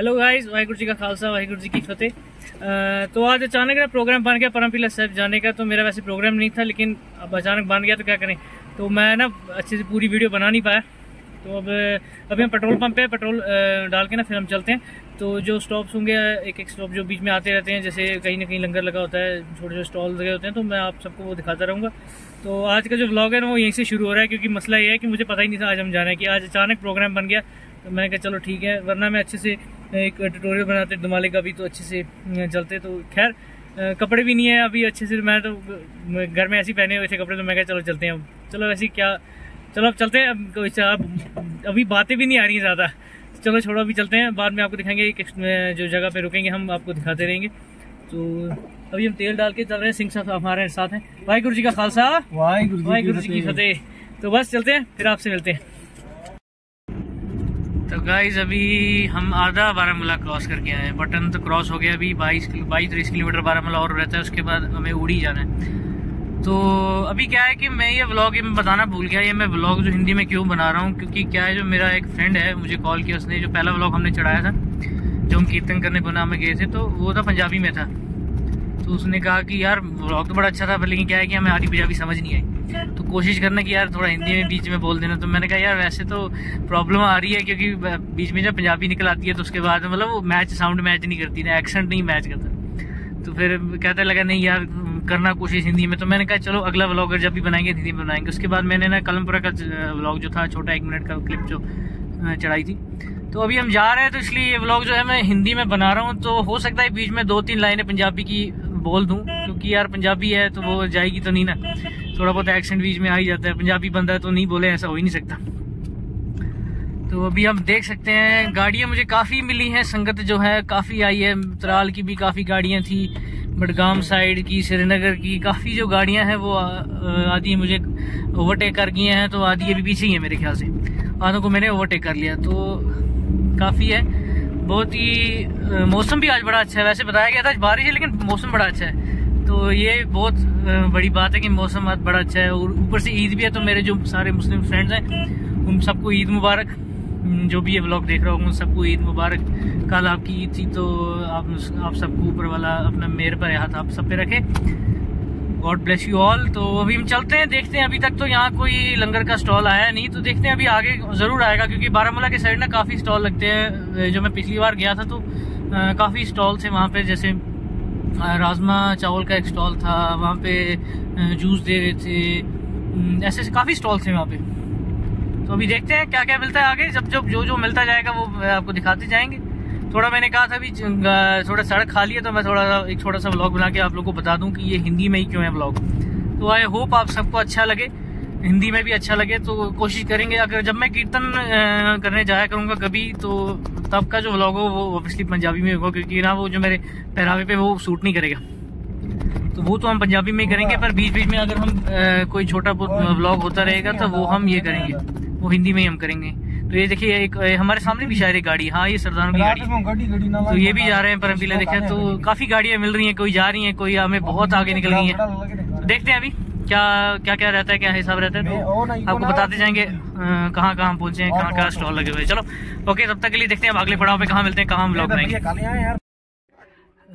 Hello guys Waheguru ji का खालसा, वाहिगुरु जी की फतेह। तो आज अचानक ना प्रोग्राम बन गया परमपिला साहब जाने का तो मेरा वैसे प्रोग्राम नहीं था, लेकिन अब अचानक बन गया तो क्या करें? तो मैं ना अच्छे से पूरी वीडियो बना नहीं पाया। तो अब, अभी हम पेट्रोल पंप पे पेट्रोल डाल के ना फिर हम चलते हैं। तो जो स्टॉप्स होंगे, एक एक स्टॉप जो बीच में आते रहते हैं, जैसे कहीं ना कहीं लंगर लगा होता है, छोटे छोटे स्टॉल लगे होते हैं तो मैं आप सबको वो दिखाता रहूँगा। तो आज का जो ब्लॉग है ना, वो यहीं से शुरू हो रहा है, क्योंकि मसला ये है कि मुझे पता ही नहीं था आज हम जाना है कि आज अचानक प्रोग्राम बन गया। तो मैंने कहा चलो ठीक है वरना मैं अच्छे से एक ट्यूटोरियल बनाते दुमाले का भी तो अच्छे से चलते तो खैर कपड़े भी नहीं है अभी अच्छे से मैं तो घर में ऐसे पहने हुए थे कपड़े तो मैं कहा चलो चलते हैं अब चलो वैसे क्या चलो अब चलते हैं अब अभी बातें भी नहीं आ रही हैं ज़्यादा चलो छोड़ो अभी चलते हैं बाद में आपको दिखाएँगे एक जो जगह पे रुकेंगे हम आपको दिखाते रहेंगे तो अभी हम तेल डाल के चल रहे हैं सिंह साहब हमारे साथ हैं वाहिगुरु जी का खालसा वाहिगुरु जी की फतेह तो बस चलते हैं फिर आपसे मिलते हैं। तो गाइज़ अभी हम आधा बारामूला क्रॉस करके आए हैं। बटन तो क्रॉस हो गया अभी बाईस बाईस तेईस किलोमीटर बारामूला और रहता है, उसके बाद हमें उड़ी जाना है। तो अभी क्या है कि मैं ये व्लॉग ये बताना भूल गया, ये मैं व्लॉग जो हिंदी में क्यों बना रहा हूँ, क्योंकि क्या है जो मेरा एक फ्रेंड है, मुझे कॉल किया उसने, जो पहला व्लॉग हमने चढ़ाया था, जो हम कीर्तन करने गुना में गए थे तो वो था पंजाबी में था। तो उसने कहा कि यार व्लॉग तो बड़ा अच्छा था, पर लेकिन क्या है कि हमें आधी पंजाबी समझ नहीं आई। तो कोशिश करना कि यार थोड़ा हिंदी में, बीच में बोल देना। तो मैंने कहा, यार, वैसे तो प्रॉब्लम आ रही है क्योंकि बीच में जब पंजाबी निकल आती है तो उसके बाद मतलब वो मैच साउंड मैच नहीं करती, ना एक्सेंट नहीं मैच करता। तो फिर कहते लगा, नहीं यार, करना कोशिश हिंदी में। तो मैंने कहा, चलो, अगला व्लॉगर जब भी बनाएँगे, हिंदी में बनाएँगे। उसके बाद मैंने ना कलमपुरा का व्लॉग जो था, छोटा एक मिनट का क्लिप जो चढ़ाई थी। तो अभी हम जा रहे हैं तो इसलिए ये व्लॉग जो है, मैं हिंदी में बना रहा हूँ। तो हो सकता है बीच में दो तीन लाइनें पंजाबी की बोल दूँ, क्योंकि यार पंजाबी है तो वो जाएगी तो नहीं ना। थोड़ा बहुत एक्सेंट बीच में आ ही जाता है। पंजाबी बंदा है तो नहीं बोले, ऐसा हो ही नहीं सकता। तो अभी हम देख सकते हैं, गाड़ियाँ मुझे काफ़ी मिली हैं। संगत जो है, काफ़ी आई है। त्राल की भी काफ़ी गाड़ियाँ थी बडगाम साइड की, श्रीनगर की, काफ़ी जो गाड़ियाँ हैं, वो आधी मुझे ओवरटेक कर गई हैं। तो आधी अभी पीछे ही है मेरे ख्याल से। आधों को मैंने ओवरटेक कर लिया। तो काफ़ी है। बहुत ही मौसम भी आज बड़ा अच्छा है। वैसे बताया गया था, आज बारिश है, लेकिन मौसम बड़ा अच्छा है। तो ये बहुत बड़ी बात है कि मौसम आज बड़ा अच्छा है और ऊपर से ईद भी है तो मेरे जो सारे मुस्लिम फ्रेंड्स हैं, उन सबको ईद मुबारक। जो भी ये ब्लॉग देख रहा होगा, उन सबको ईद मुबारक। कल आपकी ईद थी तो आप आप सबको ऊपर वाला अपना मेर पर हाथ आप सब पे रखे। गॉड ब्लेस यू ऑल तो अभी हम चलते हैं, देखते हैं। अभी तक तो यहाँ कोई लंगर का स्टॉल आया नहीं तो देखते हैं अभी आगे ज़रूर आएगा, क्योंकि बारामूला के साइड ना काफ़ी स्टॉल लगते हैं। जो मैं पिछली बार गया था तो काफ़ी स्टॉल थे वहाँ पे, जैसे राजमा चावल का एक स्टॉल था, वहाँ पे जूस दे रहे थे। ऐसे ऐसे काफ़ी स्टॉल थे वहाँ पे। तो अभी देखते हैं क्या क्या मिलता है आगे। जब जब जो जो मिलता जाएगा वो आपको दिखाते जाएँगे। थोड़ा मैंने कहा था अभी थोड़ा सड़क खाली है तो मैं थोड़ा सा, एक छोटा सा ब्लॉग बना के आप लोगों को बता दूँ कि ये हिंदी में ही क्यों है ब्लॉग तो आई होप आप सबको अच्छा लगे। हिंदी में भी अच्छा लगे तो कोशिश करेंगे। अगर जब मैं कीर्तन करने जाया करूँगा कभी तो तब का जो व्लॉग हो, वो ऑब्वियसली पंजाबी में होगा, क्योंकि ना वो जो मेरे पहरावे पे वो सूट नहीं करेगा। तो वो तो हम पंजाबी में ही करेंगे, पर बीच बीच में अगर हम कोई छोटा बहुत व्लॉग होता रहेगा तो वो हम ये करेंगे। वो हिंदी में ही हम करेंगे। तो ये देखिए, एक हमारे सामने भी शायद एक गाड़ी हाँ ये सरदारों की गाड़ी। तो ये भी जा रहे हैं परमपीला देखे तो काफ़ी गाड़ियाँ मिल रही हैं, कोई जा रही हैं, कोई हमें बहुत आगे निकल गई हैं। देखते हैं अभी। क्या क्या क्या रहता है क्या हिसाब रहता है तो आपको बताते जाएँगे कहाँ कहाँ पहुँचे हैं कहाँ कहाँ स्टॉल लगे हुए हैं। चलो ओके तब तक के लिए देखते हैं अब अगले पड़ाव पे कहाँ मिलते हैं कहाँ हम ब्लॉग बनाएँगे।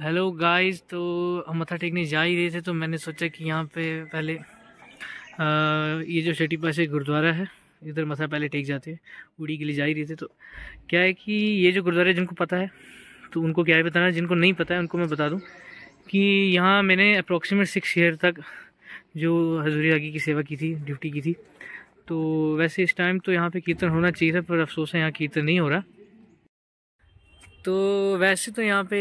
हेलो गाइस तो हम मत्था टेकने जा ही रहे थे तो मैंने सोचा कि यहाँ पे पहले अ, ये जो शेटी पास गुरुद्वारा है इधर मत्था पहले टेक जाते हैं उड़ी के लिए जा ही रहे थे तो क्या है कि ये जो गुरुद्वारा जिनको पता है तो उनको क्या है बताना जिनको नहीं पता है उनको मैं बता दूँ कि यहाँ मैंने अप्रोक्सीमेट सिक्स ईयर तक जो हजूरी आगे की सेवा की थी, ड्यूटी की थी। तो वैसे इस टाइम तो यहाँ पे कीर्तन होना चाहिए था, पर अफसोस है यहाँ कीर्तन नहीं हो रहा। तो वैसे तो यहाँ पे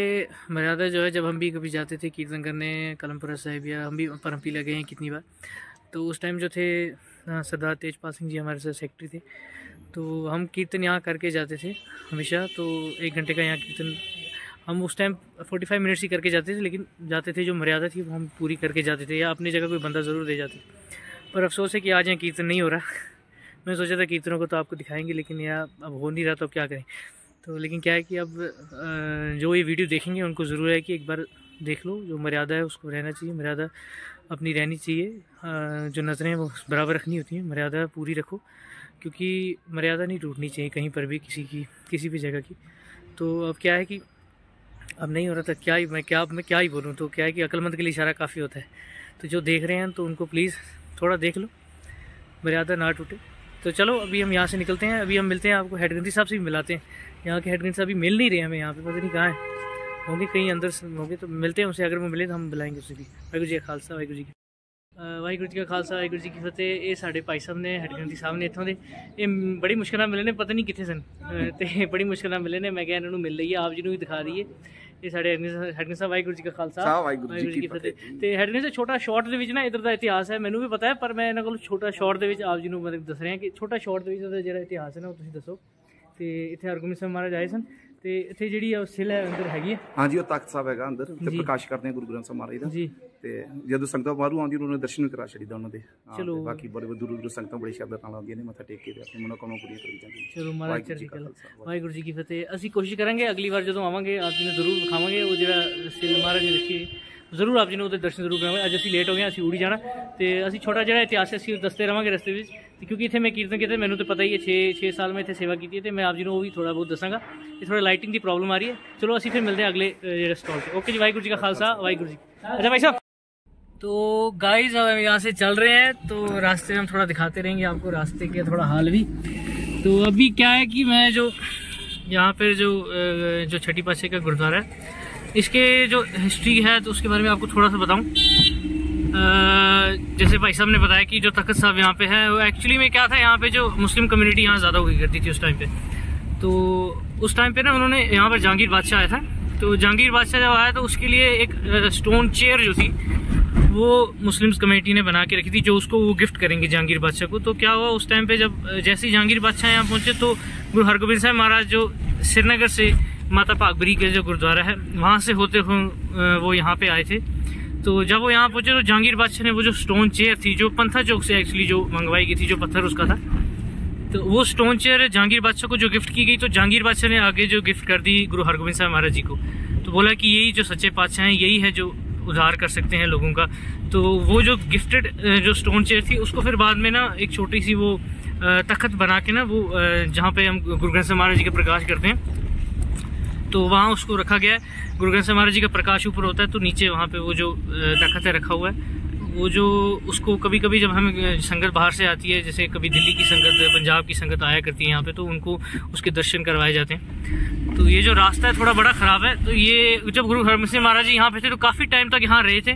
मर्यादा जो है, जब हम भी कभी जाते थे कीर्तन करने, कलमपुरा साहिब या हम भी परमपीला गए हैं कितनी बार तो उस टाइम जो थे सरदार तेजपाल सिंह जी हमारे साथ सेक्रेटरी थे। तो हम कीर्तन यहाँ करके जाते थे हमेशा तो एक घंटे का यहाँ कीर्तन हम उस टाइम फोर्टी फाइव मिनट्स ही करके जाते थे, लेकिन जाते थे जो मर्यादा थी, वो हम पूरी करके जाते थे या अपनी जगह कोई बंदा ज़रूर दे जाते पर अफसोस है कि आज यहाँ कीर्तन नहीं हो रहा। मैं सोचा था कीर्तनों को तो आपको दिखाएँगे, लेकिन यार अब हो नहीं रहा तो अब क्या करें? तो लेकिन क्या है कि अब जो ये वीडियो देखेंगे, उनको ज़रूर है कि एक बार देख लो, जो मर्यादा है उसको रहना चाहिए। मर्यादा अपनी रहनी चाहिए। जो नज़रें हैं वो बराबर रखनी होती हैं। मर्यादा पूरी रखो, क्योंकि मर्यादा नहीं टूटनी चाहिए कहीं पर भी, किसी की, किसी भी जगह की। तो अब क्या है कि अब नहीं हो रहा था क्या ही मैं क्या मैं क्या ही बोलूँ? तो क्या है कि अक्लमंद के लिए इशारा काफ़ी होता है। तो जो देख रहे हैं तो उनको प्लीज़ थोड़ा देख लो। मर्यादा ना टूटे। तो चलो, अभी हम यहाँ से निकलते हैं। अभी हम मिलते हैं आपको। हेडग्रंथी साहब से भी मिलाते हैं। यहाँ के हेडग्रंथी साहब भी मिल नहीं रहे हमें यहाँ पे। पता नहीं कहाँ है। होंगे कहीं अंदर होंगे तो मिलते हैं उनसे। अगर वो मिले तो हम बुलाएँगे उसे भी। वाहगुरु जी खालसा, वाहगुरु जी ਵਾਹਿਗੁਰੂ ਜੀ ਕਾ ਖਾਲਸਾ ਵਾਹਿਗੁਰੂ ਜੀ ਕੀ ਫਤਿਹ। ਇਹ ਸਾਡੇ ਭਾਈ ਸਾਹਿਬ ਨੇ ਹੈਡਗੰਦੀ ਸਾਹਿਬ ਨੇ ਇੱਥੋਂ ਦੇ। ਇਹ ਬੜੀ ਮੁਸ਼ਕਲ ਨਾਲ ਮਿਲੇ ਨੇ ਪਤਾ ਨਹੀਂ ਕਿੱਥੇ ਸਨ। ਤੇ ਬੜੀ ਮੁਸ਼ਕਲ ਨਾਲ ਮਿਲੇ ਨੇ। ਮੈਂ ਕਿਹਾ ਇਹਨਾਂ ਨੂੰ ਮਿਲ ਲਈਏ ਆਪ ਜੀ ਨੂੰ ਵੀ ਦਿਖਾ ਦਈਏ। ਇਹ ਸਾਡੇ ਹੈਡਗੰਦੀ ਸਾਹਿਬ ਵਾਹਿਗੁਰੂ ਜੀ ਕਾ ਖਾਲਸਾ ਵਾਹਿਗੁਰੂ ਜੀ ਕੀ ਫਤਿਹ। ਤੇ ਹੈਡਗੰਦੀ ਸਾਹਿਬ ਛੋਟਾ ਸ਼ਾਰਟ ਦੇ ਵਿੱਚ ਨਾ ਇਧਰ ਦਾ ਇਤਿਹਾਸ ਹੈ ਮੈਨੂੰ ਵੀ ਪਤਾ ਹੈ ਪਰ ਮੈਂ ਇਹਨਾਂ ਕੋਲ ਛੋਟਾ ਸ਼ਾਰਟ ਦੇ ਵਿੱਚ ਆਪ ਜੀ ਨੂੰ ਮਤਲਬ ਦੱਸ ਰਿਹਾ ਕਿ ਛੋਟਾ ਸ਼ਾਰਟ ਦੇ ਵਿੱਚ ਉਹਦਾ ਜਿਹੜਾ ਇਤਿਹਾਸ ਹੈ ਨਾ ਉਹ ਤੁਸੀਂ ਦੱਸੋ। ਤੇ ਇੱਥੇ ਹਰਗੋਬਿੰਦ ਸਾਹਿਬ ਮਹਾਰਾਜ ਆਏ ਸਨ। ਤੇ ਇੱਥੇ ਜਿਹੜੀ ਉਹ ਸਿਲ ਹੈ ਅੰਦਰ ਹੈਗੀ ਹੈ। ਹਾਂਜੀ ਉਹ ਤਖਤ ਸਾਹਿਬ ਹੈਗਾ ਅੰਦਰ ਤੇ। ਪ੍ਰਕਾਸ਼ ਕਰਦੇ ਗੁਰੂ ਗ੍ਰੰਥ ਸਾਹਿਬ ਮਹਾਰਾਜ ਦਾ। ਜੀ। ਤੇ ਜਦੋਂ ਸੰਗਤਾਂ ਬਾਹਰੋਂ ਆਉਂਦੀਆਂ ਉਹਨਾਂ ਨੇ ਦਰਸ਼ਨ ਵੀ ਕਰਾ ਛੜੀਦਾ ਉਹਨਾਂ ਦੇ ਚਲੋ ਬਾਕੀ ਬੜੇ ਬੜੇ ਦੂਰੋਂ ਦੂਰੋਂ ਸੰਗਤਾਂ ਬੜੀ ਸ਼ਰਧਾ ਨਾਲ ਆਉਂਦੀਆਂ ਨੇ ਮੱਥਾ ਟੇਕ ਕੇ ਤੇ ਆਪਣੀ ਮਨੋਕਾਮਨਾ ਪੂਰੀ ਕਰੀ ਜਾਂਦੀਆਂ ਚਲੋ ਮਹਾਰਾਜ ਚੜ੍ਹਦੀ ਕਲਾ ਵਾਹਿਗੁਰੂ ਜੀ ਕੀ ਫਤਿਹ ਅਸੀਂ ਕੋਸ਼ਿਸ਼ ਕਰਾਂਗੇ ਅਗਲੀ ਵਾਰ ਜਦੋਂ ਆਵਾਂਗੇ ਆਪ ਜੀ ਨੂੰ ਜ਼ਰੂਰ ਦਿਖਾਵਾਂਗੇ ਉਹ ਜਿਹੜਾ ਸਿਲ ਮਹਾਰਾਜ ਨੇ ਰੱਖੀ ਜ਼ਰੂਰ ਆਪ ਜੀ ਨੂੰ ਉਹਦੇ ਦਰਸ਼ਨ ਜ਼ਰੂਰ ਕਰਾਵਾਂਗੇ ਅੱਜ ਅਸੀਂ ਲੇਟ ਹੋ ਗਏ ਅਸੀਂ ਉੜੀ ਜਾਣਾ ਤੇ ਅਸੀਂ ਛੋਟਾ ਜਿਹੜਾ ਇਤਿਹਾਸ ਅਸੀਂ ਦੱਸਦੇ ਰਵਾਂਗੇ ਰਸਤੇ ਵਿੱਚ ਤੇ ਕਿਉਂਕਿ ਇੱਥੇ ਮੈਂ ਕੀਰਤਨ ਕੀਤਾ ਮੈਨੂੰ ਤਾਂ ਪਤਾ ਹੀ ਹੈ 6 6 ਸਾਲ ਮੈਂ ਇੱਥੇ ਸੇਵਾ ਕੀਤੀ ਹੈ ਤੇ ਮੈਂ ਆਪ ਜੀ ਨੂੰ ਉਹ ਵੀ ਥੋੜਾ ਬਹੁਤ ਦੱਸਾਂਗਾ ਇਹ ਥੋੜਾ ਲਾਈਟਿੰਗ ਦੀ ਪ੍ਰੋਬਲਮ ਆ ਰਹੀ ਹੈ ਚਲੋ ਅਸੀਂ ਫਿਰ ਮਿਲਦੇ ਹਾਂ ਅਗਲੇ ਜਿਹੜਾ ਸਟਾਲ ਤੇ ਓਕੇ ਜੀ ਵਾਹਿਗੁਰੂ ਜੀ ਦਾ ਖਾਲਸਾ ਵਾਹਿਗੁਰੂ ਜੀ ਅੱਛਾ ਭਾਈ ਸਾਹਿਬ तो अब हम यहाँ से चल रहे हैं तो रास्ते में हम थोड़ा दिखाते रहेंगे आपको रास्ते के थोड़ा हाल भी। तो अभी क्या है कि मैं जो, यहाँ पर जो जो छठी पासे का गुरुद्वारा है, इसके जो हिस्ट्री है तो उसके बारे में आपको थोड़ा सा बताऊँ। जैसे भाई साहब ने बताया कि जो तखत साहब यहाँ पे है, वो एक्चुअली में क्या था, यहाँ पे जो मुस्लिम कम्युनिटी यहाँ ज़्यादा हुई करती थी उस टाइम पे। तो उस टाइम पे ना उन्होंने यहाँ पर जहांगीर बादशाह आया था। तो जहांगीर बादशाह जब आया तो उसके लिए एक स्टोन चेयर जो थी वो मुस्लिम्स कमेटी ने बना के रखी थी, जो उसको वो गिफ्ट करेंगे जहांगीर बादशाह को। तो क्या हुआ उस टाइम पे जब जैसे ही जहांगीर बादशाह यहाँ पहुँचे तो गुरु हरगोबिंद साहब महाराज जो श्रीनगर से माता पाकबरी के जो गुरुद्वारा है, वहाँ से होते हुए वो यहाँ पे आए थे। तो जब वो यहाँ पहुँचे तो जहांगीर बादशाह ने वो जो स्टोन चेयर थी, जो पंथा चौक से एक्चुअली जो मंगवाई गई थी, जो पत्थर उसका था तो वो स्टोन चेयर जहांगीर बादशाह को जो गिफ्ट की गई तो जहांगीर बादशाह ने आगे जो गिफ्ट कर दी गुरु हरगोबिंद साहब महाराज जी को। तो बोला कि यही जो सच्चे पातशाह हैं, यही है जो उद्धार कर सकते हैं लोगों का। तो वो जो गिफ्टेड जो स्टोन चेयर थी, उसको फिर बाद में ना एक छोटी सी वो तख्त बना के ना वो जहाँ पे हम गुरु ग्रंथ साहब महाराज जी का प्रकाश करते हैं तो वहाँ उसको रखा गया है। गुरु ग्रंथ साहब महाराज जी का प्रकाश ऊपर होता है तो नीचे वहाँ पे वो जो तख्त है रखा हुआ है। वो जो उसको कभी कभी जब हमें संगत बाहर से आती है, जैसे कभी दिल्ली की संगत, पंजाब की संगत आया करती है यहाँ पे तो उनको उसके दर्शन करवाए जाते हैं। तो ये जो रास्ता है थोड़ा बड़ा ख़राब है तो ये जब गुरु हरमन सिंह महाराज जी यहाँ पे थे तो काफ़ी टाइम तक यहाँ रहे थे।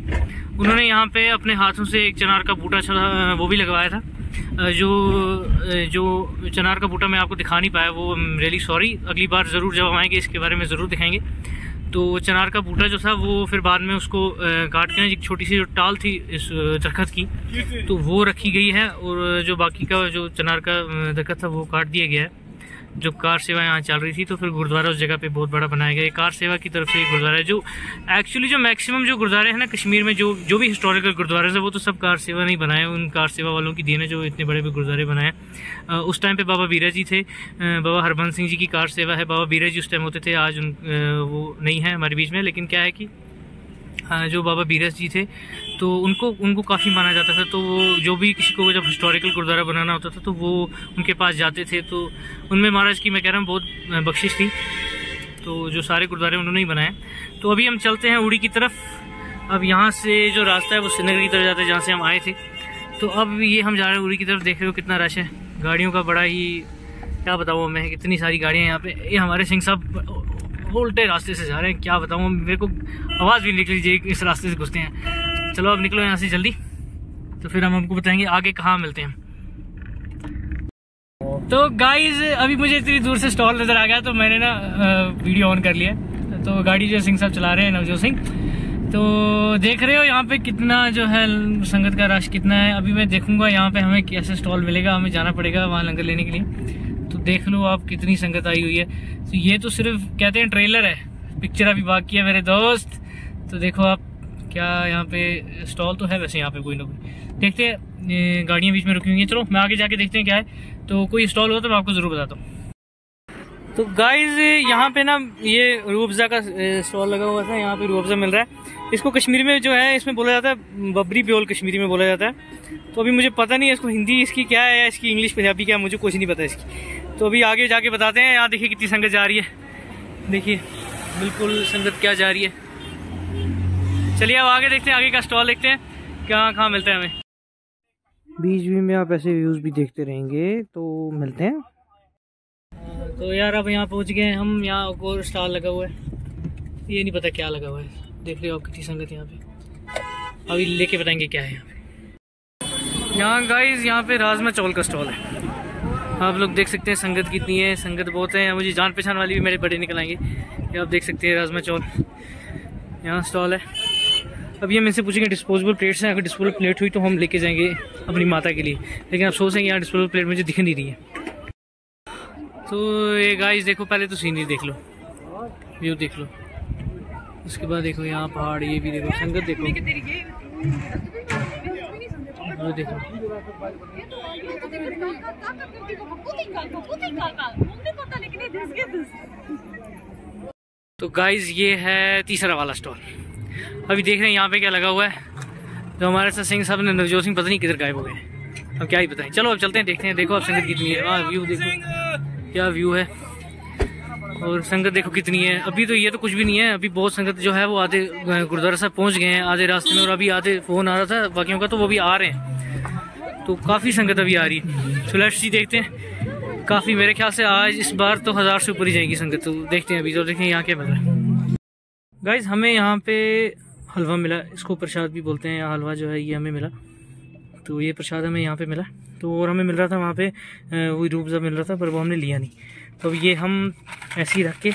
उन्होंने यहाँ पे अपने हाथों से एक चनार का बूटा वो भी लगवाया था। जो जो चनार का बूटा मैं आपको दिखा नहीं पाया, वो रियली सॉरी अगली बार ज़रूर जब आएँगे, इसके बारे में ज़रूर दिखाएँगे। तो चनार का बूटा जो था वो फिर बाद में उसको काट के एक छोटी सी जो टाल थी इस दरखत की तो वो रखी गई है और जो बाकी का जो चनार का दरख्त था वो काट दिया गया है। जो कार सेवा यहाँ चल रही थी तो फिर गुरुद्वारा उस जगह पे बहुत बड़ा बनाया गया। कार सेवा की तरफ़ से ये गुरुद्वारा है, जो एक्चुअली जो मैक्सिमम जो गुरुद्वारे हैं ना कश्मीर में, जो जो भी हिस्टोरिकल गुरुद्वारे हैं, वो तो सब कार सेवा नहीं बनाए, उन कार सेवा वालों की देन है जो इतने बड़े बड़े गुरुद्वारे बनाए। उस टाइम पे बाबा बीरा जी थे बाबा हरबंस सिंह जी की कार सेवा है। बाबा बीरा जी उस टाइम होते थे, आज उन वो नहीं है हमारे बीच में, लेकिन क्या है कि जो बाबा बीरस जी थे तो उनको उनको काफ़ी माना जाता था। तो वो, जो भी किसी को जब हिस्टोरिकल गुरुद्वारा बनाना होता था तो वो उनके पास जाते थे। तो उनमें महाराज की, मैं कह रहा हूँ, बहुत बख्शिश थी। तो जो सारे गुरुद्वारे उन्होंने ही बनाए। तो अभी हम चलते हैं उड़ी की तरफ़। अब यहाँ से जो रास्ता है, वो श्रीनगर की तरफ़ जाता है, जहाँ से हम आए थे। तो अब ये हम जा रहे हैं उड़ी की तरफ़। देख रहे हो कितना रश है। गाड़ियों का बड़ा ही, क्या बताऊँ मैं, कितनी सारी गाड़ियाँ यहाँ पे। ये हमारे सिंह साहब उल्टे रास्ते से जा रहे हैं। क्या बताऊँ मेरे को आवाज़ भी निकल लीजिए इस रास्ते से घुसते हैं। चलो, अब निकलो यहाँ से जल्दी। तो फिर हम हमको बताएँगे आगे कहाँ मिलते हैं। तो गाइस अभी मुझे इतनी दूर से स्टॉल नज़र आ गया तो मैंने ना वीडियो ऑन कर लिया। तो गाड़ी जो सिंह साहब चला रहे हैं, नवजोत सिंह। तो देख रहे हो यहाँ पे कितना जो है, संगत का रश कितना है। अभी मैं देखूँगा यहाँ पे हमें कैसे स्टॉल मिलेगा, हमें जाना पड़ेगा वहाँ लंगर लेने के लिए। देख लो आप कितनी संगत आई हुई है। तो ये तो सिर्फ़ कहते हैं ट्रेलर है। पिक्चर अभी बाकी है मेरे दोस्त। तो देखो आप क्या यहाँ पे स्टॉल तो है वैसे यहाँ पे कोई ना कोई। देखते हैं गाड़ियाँ बीच में रुकी हुई हैं। चलो, मैं आगे जाके देखते हैं क्या है। तो कोई स्टॉल हो तो मैं आपको ज़रूर बताता हूँ। तो गाइज़ यहाँ पे ना ये रूअफ़ज़ा का स्टॉल लगा हुआ था। यहाँ पे रूअफ़ज़ा मिल रहा है। इसको कश्मीरी में जो है, इसमें बोला जाता है, बबरी प्योल कश्मीरी में बोला जाता है। तो अभी मुझे पता नहीं है इसको हिंदी इसकी क्या है इसकी इंग्लिश पंजाबी क्या है, मुझे कुछ नहीं पता इसकी। तो अभी आगे जाके बताते हैं यहाँ देखिए कितनी संगत जा रही है। देखिए बिल्कुल संगत क्या जा रही है। चलिए अब आगे देखते हैं आगे का स्टॉल देखते हैं क्या कहाँ मिलता है हमें। बीच बीच में आप ऐसे व्यूज़ भी देखते रहेंगे तो मिलते हैं। तो यार अब यहाँ पहुँच गए हम यहाँ और स्टॉल लगा हुआ है। ये नहीं पता क्या लगा हुआ है। देख रहे हो आप कितनी संगत यहाँ पे। अभी लेके बताएँगे क्या है यहाँ पे। यहाँ गाइस यहाँ पे राजमा चावल का स्टॉल है। आप लोग देख सकते हैं संगत कितनी है, संगत बहुत है। मुझे जान पहचान वाली भी मेरे बड़े निकल आएँगे। ये आप देख सकते हैं राजमा चौल। यहाँ स्टॉल है। अभी हम इनसे पूछेंगे डिस्पोजेबल प्लेट्स हैं। अगर डिस्पोजेबल प्लेट हुई तो हम लेके जाएँगे अपनी माता के लिए। लेकिन आप सोचेंगे यहाँ डिस्पोजेबल प्लेट मुझे दिख नहीं रही है। तो ये गाइस देखो, पहले तो सीनरी देख लो। व्यू देख लो। उसके बाद देखो, यहाँ पहाड़, ये भी देखो। संगत देखो। वो देखो तो गाइज़ ये है तीसरा वाला स्टॉल अभी देख रहे हैं यहाँ पे क्या लगा हुआ है। जो हमारे साथ सिंह साहब ने नवजोत सिंह, पता नहीं किधर गायब हो गए। अब क्या ही बताएँ। चलो, अब चलते हैं, देखते हैं। देखो, अब संगत कितनी है। व्यू देखो। क्या व्यू है। और संगत देखो कितनी है। अभी तो ये तो कुछ भी नहीं है। अभी बहुत संगत जो है वो आधे गुरुद्वारा साहब पहुँच गए हैं आधे रास्ते में और अभी आधे फ़ोन आ रहा था बाकियों का तो वो भी आ रहे हैं। तो काफ़ी संगत अभी आ रही है। तो जी देखते हैं। काफ़ी मेरे ख्याल से आज इस बार तो हज़ार से ऊपर ही जाएगी संगत। तो देखते हैं अभी तो देखें यहाँ क्या मिल रहा है। गाइज़ हमें यहाँ पे हलवा मिला। इसको प्रसाद भी बोलते हैं। हलवा जो है ये हमें मिला। तो ये प्रसाद हमें यहाँ पे मिला। तो और हमें मिल रहा था वहाँ पे वही रूपजा मिल रहा था, पर वो हमने लिया नहीं। तो ये हम ऐसे ही रख के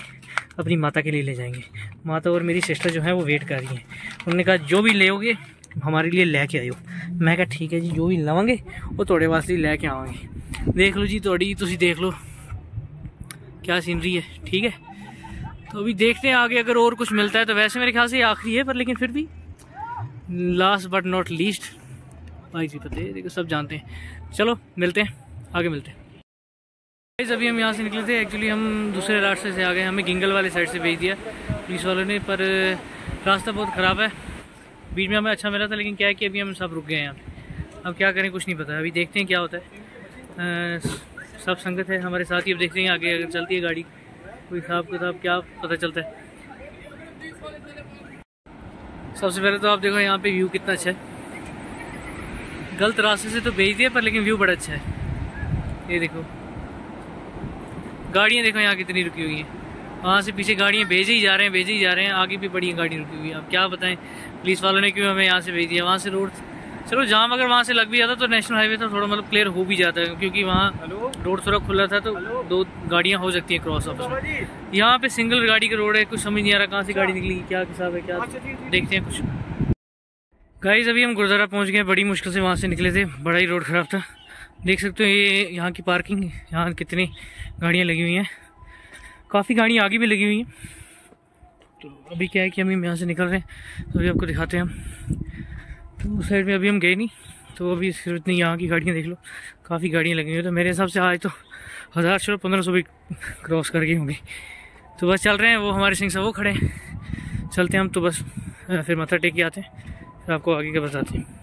अपनी माता के लिए ले जाएँगे। माता और मेरी सिस्टर जो है वो वेट कर रही हैं। उन्होंने कहा, जो भी ले हमारे लिए लेके आयो। मैं कहा, ठीक है जी, जो भी लवेंगे, वो थोड़े वास्ते लेके आवेंगे। देख लो जी, थोड़ी तुम देख लो। क्या सीनरी है, ठीक है? तो अभी देखते हैं आगे अगर और कुछ मिलता है तो वैसे मेरे ख्याल से आखिरी है, पर लेकिन फिर भी लास्ट बट नॉट लीस्ट भाई जी पते देखो सब जानते हैं। चलो, मिलते हैं, आगे मिलते हैं। अभी हम यहाँ से निकले थे। एक्चुअली हम दूसरे रास्ते से आ गए। हमें गिंगल वाले साइड से भेज दिया। पुलिस वालों ने पर रास्ता बहुत ख़राब है। बीच में हमें अच्छा मिला था लेकिन क्या है कि अभी हम सब रुक गए हैं अब क्या करें कुछ नहीं पता। अभी देखते हैं क्या होता है। आ, सब संगत है हमारे साथ ही। अब देखते हैं आगे अगर चलती है गाड़ी। कोई हिसाब किताब क्या पता चलता है। सबसे पहले तो आप देखो यहाँ पे व्यू कितना अच्छा है। गलत रास्ते से तो भेज दिया पर लेकिन व्यू बड़ा अच्छा है। ये देखो। गाड़ियाँ देखो यहाँ कितनी रुकी हुई हैं। वहाँ से पीछे गाड़ियाँ भेजे ही जा रहे हैं भेजे ही जा रहे हैं। आगे भी बड़ी गाड़ी रुकी हुई है। अब क्या बताएँ? पुलिस वालों ने क्यों हमें यहाँ से भेज दिया? वहाँ से रोड चलो जाम अगर वहाँ से लग भी जाता तो नेशनल हाईवे तो थोड़ा मतलब क्लियर हो भी जाता है क्योंकि वहाँ रोड थोड़ा खुला था तो दो गाड़ियाँ हो सकती हैं क्रॉस ऑफ़ में। यहाँ पे सिंगल गाड़ी का रोड है कुछ समझ नहीं आ रहा कहाँ से गाड़ी निकली क्या हिसाब है क्या देखते हैं कुछ। गाइज़ अभी हम गुरुद्वारा पहुँच गए बड़ी मुश्किल से वहाँ से निकले थे बड़ा ही रोड ख़राब था। देख सकते हो ये यहाँ की पार्किंग, यहाँ कितनी गाड़ियाँ लगी हुई हैं। काफ़ी गाड़ियाँ आगे भी लगी हुई हैं। तो अभी क्या है कि हम यहाँ से निकल रहे हैं तो अभी आपको दिखाते हैं हम। तो उस साइड में अभी हम गए नहीं तो अभी सिर्फ़ इतनी यहाँ की गाड़ियाँ देख लो। काफ़ी गाड़ियाँ लगी हुई हैं। तो मेरे हिसाब से आज तो हज़ार चलो पंद्रह सौ भी क्रॉस कर गई होंगी। तो बस चल रहे हैं, वो हमारे सिंह साहब वो खड़े हैं। चलते हैं हम तो बस फिर माथा टेक के आते हैं, फिर आपको आगे का बताते हैं।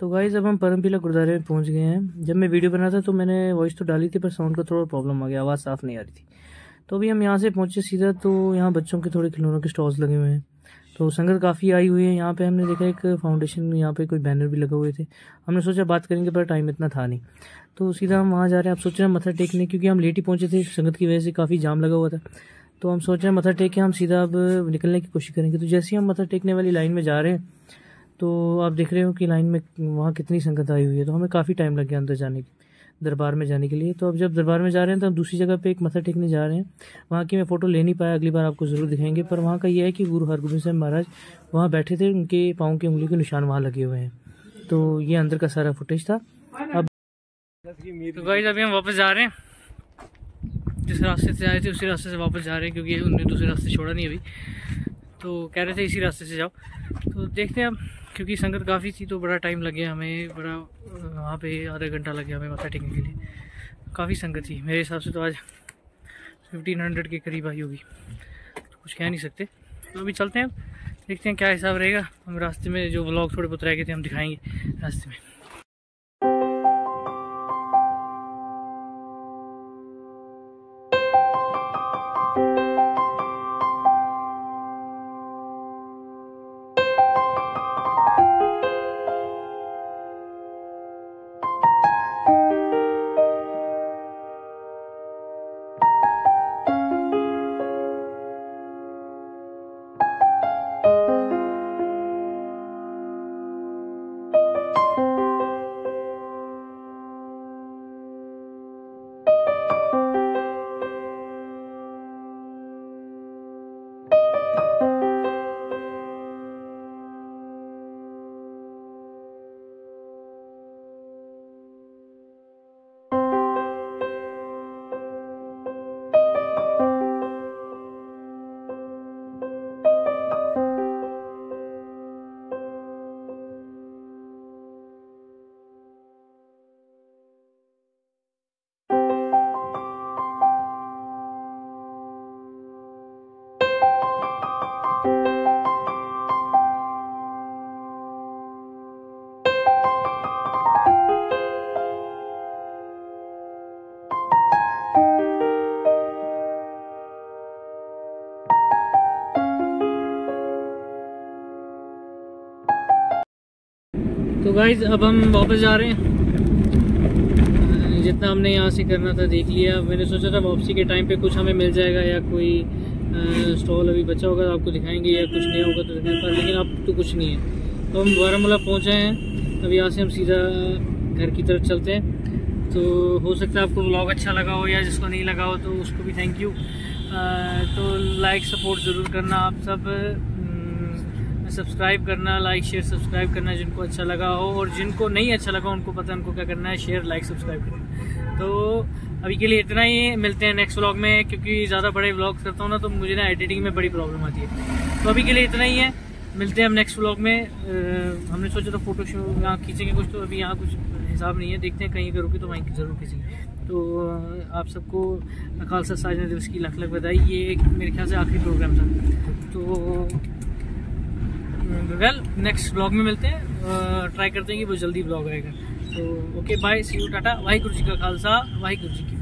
तो गाइज़ अब हम परमपीला गुरुद्वारे में पहुँच गए हैं। जब मैं वीडियो बना था तो मैंने वॉइस तो डाली थी, पर साउंड का थोड़ा प्रॉब्लम आ गया, आवाज़ साफ़ नहीं आ रही थी। तो अभी हम यहाँ से पहुँचे सीधा तो यहाँ बच्चों के थोड़े खिलौनों के स्टॉल्स लगे हुए हैं। तो संगत काफ़ी आई हुई है। यहाँ पे हमने देखा एक फाउंडेशन यहाँ पे कोई बैनर भी लगे हुए थे। हमने सोचा बात करेंगे, पर टाइम इतना था नहीं। तो सीधा हम वहाँ जा रहे हैं। आप सोच रहे हैं मत्था टेकने, क्योंकि हम लेट ही पहुँचे थे, संगत की वजह से काफ़ी जाम लगा हुआ था। तो हम सोच रहे हैं मत्था टेक के हम सीधा अब निकलने की कोशिश करेंगे। तो जैसे ही हम मत्था टेकने वाली लाइन में जा रहे हैं तो आप देख रहे हो कि लाइन में वहाँ कितनी संगत आई हुई है। तो हमें काफ़ी टाइम लग गया अंदर जाने की, दरबार में जाने के लिए। तो अब जब दरबार में जा रहे हैं तो हम दूसरी जगह पे एक मत्था टेकने जा रहे हैं। वहाँ की मैं फ़ोटो ले नहीं पाया, अगली बार आपको ज़रूर दिखाएँगे। पर वहाँ का ये है कि गुरु हरगोबिंद साहब महाराज वहाँ बैठे थे, उनके पाँव की उंगली के निशान वहाँ लगे हुए हैं। तो ये अंदर का सारा फुटेज था। अब तो भाई अभी हम वापस जा रहे हैं, जिस रास्ते से आए थे, उसी रास्ते से वापस जा रहे हैं, क्योंकि उन्होंने दूसरे रास्ते छोड़ा नहीं अभी। तो कह रहे थे इसी रास्ते से जाओ। तो देखते हैं अब क्योंकि संगत काफ़ी थी तो बड़ा टाइम लग गया हमें, बड़ा वहाँ पे आधा घंटा लग गया हमें माथा टेकने के लिए। काफ़ी संगत थी। मेरे हिसाब से तो आज फिफ्टीन हंड्रेड के करीब आई होगी। तो कुछ कह नहीं सकते। तो अभी चलते हैं, देखते हैं क्या हिसाब रहेगा। हम रास्ते में जो ब्लॉग थोड़े बहुत रह गए थे, हम दिखाएँगे रास्ते में। गाइज़ अब हम वापस जा रहे हैं। जितना हमने यहाँ से करना था, देख लिया। मैंने सोचा था वापसी के टाइम पे कुछ हमें मिल जाएगा या कोई स्टॉल अभी बचा होगा तो आपको दिखाएँगे या कुछ नहीं होगा तो दिखाएँगे, पर लेकिन अब तो कुछ नहीं है। तो हम बारामूला पहुँचे हैं। अब यहाँ से हम सीधा घर की तरफ़ चलते हैं। तो हो सकता है आपको ब्लॉग अच्छा लगा हो या जिसको नहीं लगा हो तो उसको भी थैंक यू तो लाइक सपोर्ट ज़रूर करना आप सब। सब्सक्राइब करना लाइक शेयर सब्सक्राइब करना जिनको अच्छा लगा हो और जिनको नहीं अच्छा लगा उनको पता उनको क्या करना है शेयर लाइक सब्सक्राइब करना। तो अभी के लिए इतना ही मिलते हैं नेक्स्ट व्लॉग में क्योंकि ज़्यादा बड़े व्लॉग करता हूँ ना तो मुझे ना एडिटिंग में बड़ी प्रॉब्लम आती है। तो अभी के लिए इतना ही है मिलते हैं हम नेक्स्ट व्लॉग में। आ, हमने सोचा था फ़ोटो शो यहाँ खींचेंगे कुछ तो अभी यहाँ कुछ हिसाब नहीं है देखते हैं कहीं करोगे तो वहीं ज़रूर खींचेंगे। तो आप सबको खालसा साजना दिवस की लख लख बधाई ये मेरे ख्याल से आखिरी प्रोग्राम था। तो वेल नेक्स्ट ब्लॉग में मिलते हैं। ट्राई करते हैं कि वो जल्दी ब्लॉग रहेगा तो okay bye see you tata Waheguru ji का खालसा, वाहिगुरु जी की